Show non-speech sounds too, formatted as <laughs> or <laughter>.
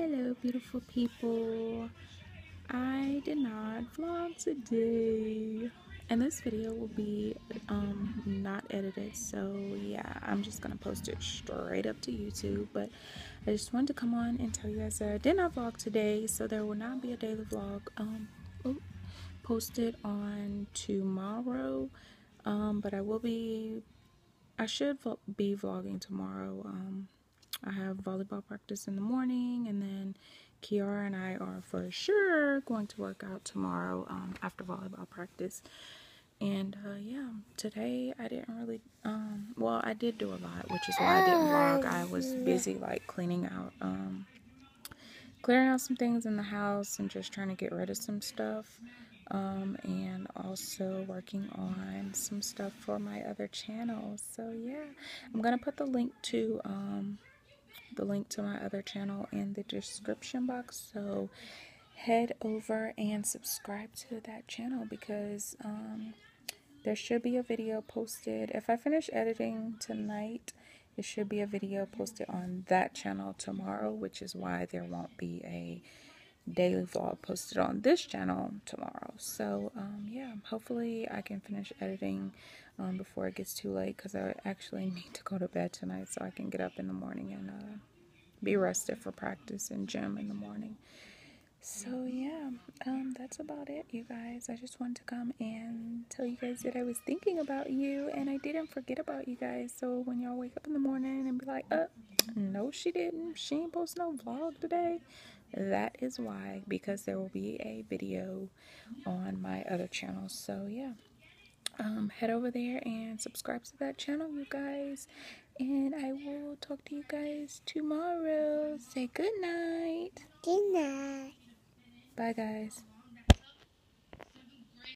Hello, beautiful people. I did not vlog today, and this video will be um, not edited. So yeah, I'm just gonna post it straight up to YouTube. But I just wanted to come on and tell you guys that I did not vlog today, so there will not be a daily vlog um, oh, posted on tomorrow. Um, but I will be. I should be vlogging tomorrow. Um, I have volleyball practice in the morning, and then Kiara and I are for sure going to work out tomorrow um, after volleyball practice. And uh, yeah, today I didn't really, um, well, I did do a lot, which is why I didn't vlog. I was busy like cleaning out, um, clearing out some things in the house and just trying to get rid of some stuff. Um, and also working on some stuff for my other channels. So yeah, I'm gonna put the link to um, the link to my other channel in the description box. So head over and subscribe to that channel because um, there should be a video posted. If I finish editing tonight, it should be a video posted on that channel tomorrow, which is why there won't be a daily vlog posted on this channel tomorrow. So, um, yeah, hopefully I can finish editing um, before it gets too late because I actually <laughs> need to go to bed tonight so I can get up in the morning and uh, be rested for practice and gym in the morning. So yeah, um, that's about it, you guys. I just wanted to come and tell you guys that I was thinking about you and I didn't forget about you guys. So when y'all wake up in the morning and be like, uh, no, she didn't. She ain't post no vlog today. That is why, because there will be a video on my other channel. So yeah, um, head over there and subscribe to that channel, you guys. And I will talk to you guys tomorrow. Say good night. Good night. Bye, guys.